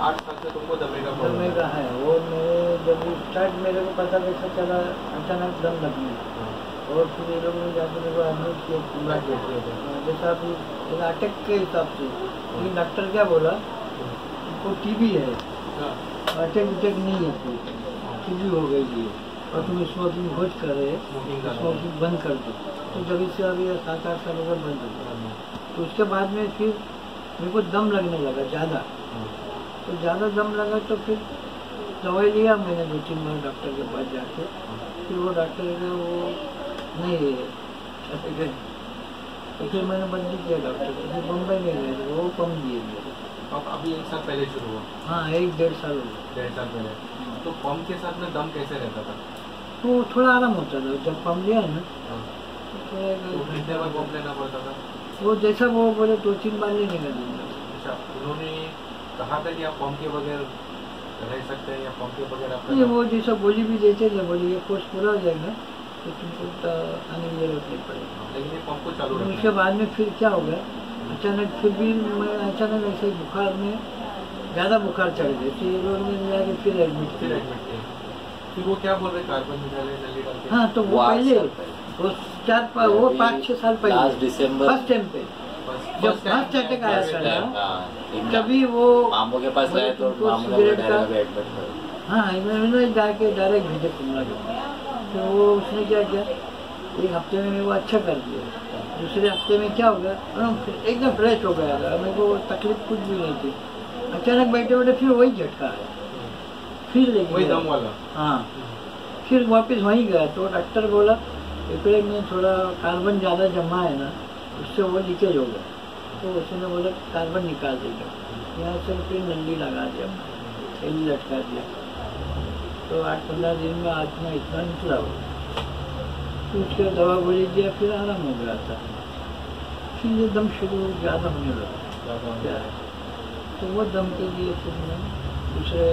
आठ साल से तुमको दमे का दमे का है। वो मेरे जब स्टार्ट मेरे को पता कैसे चला अचानक दम लगने हाँ, और फिर ये लोग ने जाकर मेरे को एडमिट किया पूरा देखिए जैसा अभी अटैक के हिसाब से। लेकिन डॉक्टर क्या बोला? उनको टीबी है। हाँ, अटैक उटैक नहीं है टीबी हो गई है और तुम स्मोकिंग खोज कर रहे स्मोकिंग स्मोकिंग बंद कर दो। तो जब इससे अभी सात आठ साल हो गए बंद हो गया। तो उसके बाद में फिर मेरे को दम लगने लगा ज़्यादा। तो ज़्यादा दम लगा तो फिर दवाई लिया मैंने दो तीन बार डॉक्टर के पास जाके फिर वो डॉक्टर ने वो नहीं है ऐसे कहे तो फिर मैंने बदली किया डॉक्टर को फिर बम्बई में गए वो कम दिए मेरे अब अभी एक साल पहले शुरू हुआ? हाँ एक डेढ़ साल हो गया। डेढ़ साल पहले। तो पंप के साथ में दम कैसे रहता था? तो थोड़ा आराम होता था जब पम लिया ना। हाँ, तो तो वो जैसा वो बोले दो तीन बार लेने का अच्छा उन्होंने कहा था कि आप के बगैर रह सकते हैं या पंप के बगैर आपका नहीं वो जैसा बोली भी देते थे बोली ये कोर्स पूरा हो जाएगा तो तुमको आने की ज़रूरत नहीं पड़ेगी। लेकिन ये पंप को चालू उसके बाद में फिर क्या हो गया अचानक फिर भी मैं अचानक ऐसे बुखार में ज़्यादा बुखार चढ़ गए तो ये लोग ने लिया फिर एडमिट फिर एडमिट किया। फिर वो क्या बोल रहे कार्बन निकाले नली डाल के? हाँ तो वो पहले वो चार वो पाँच छह साल पहले। लास्ट दिसंबर फ़र्स्ट टाइम पे। जब फ़र्स्ट अटैक आया था ना हाँ, तभी वो मामू के पास गए तो मामू ने का- एडमिट हाँ इन्होंने जाके डायरेक्ट भेजे कुमला के पास। तो वो उसने क्या किया? एक हफ़्ते में मेरे को अच्छा कर दिया। दूसरे हफ़्ते में क्या हो गया? एकदम फिर- एकदम फ्रेश हो गया था। मेरे को तकलीफ़ कुछ भी नहीं थी। अचानक बैठे बैठे फिर वही झटका आया। फिर वही। दम वाला। हाँ। फिर वापस वहीं गया। तो डॉक्टर बोला पेपरे में थोड़ा कार्बन ज़्यादा जमा है ना उससे वो लीकेज हो गया। तो उसने बोला कार्बन निकाल देगा यहाँ से फिर नली लगा दिया एल लटका दिया। तो आठ पंद्रह दिन में आत्मा इतना निकला वो तो उसके दवा गोली दिया फिर आराम हो गया था। फिर ये दम शुरू ज़्यादा होने लगा। तो वो दम के लिए फिर मैं दूसरे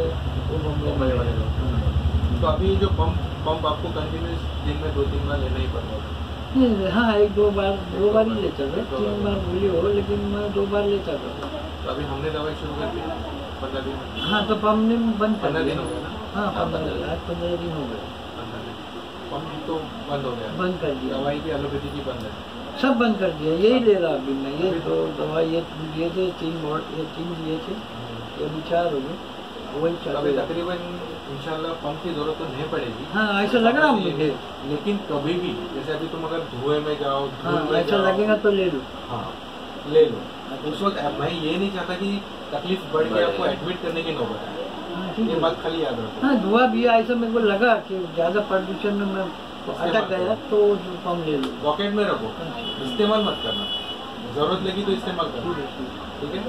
वो बम्बई वाले लोग। हाँ। तो अभी जो पंप पंप आपको कंटिन्यूस दिन में दो तीन बार लेना ही पड़ता था नहीं, हाँ एक दो बार दो बार ही लेता था तीन बार बोली हो लेकिन मैं दो बार लेता था तो अभी हमने दवाई शुरू कर दी? हाँ तो पंप ने बंद कर दिया। हो हाँ हाँ, पंद्रह आज पंद्रह दिन हो गए। पंप तो बंद हो गया। बंद कर दिया। दवाई की एलोपैथी की बंद है। सब बंद कर दिया। यही ले रहा अभी मैं। ये दो दवा ये दिए थे तीन ये तीन दिए थे ये अभी चार हो गए। वही अभी तकरीबन इंशाल्लाह पंप की ज़रूरत तो नहीं पड़ेगी। हाँ ऐसा लग रहा मुझे। लेकिन कभी भी जैसे अभी तुम अगर धुएँ में जाओ हाँ ऐसा लगेगा तो ले लो। हाँ ले लो। उस वक्त मैं ये नहीं चाहता कि तकलीफ़ बढ़ के आपको एडमिट करने की नौबत आए। हाँ ये है। बात खाली याद रखो। हाँ धुआँ भी ऐसा मेरे को लगा कि ज़्यादा प्रदूषण में मैं अटक गया तो पंप ले लो। पॉकेट में रखो। इस्तेमाल मत करना। ज़रूरत लगी तो इस्तेमाल करना है, है। ठीक है?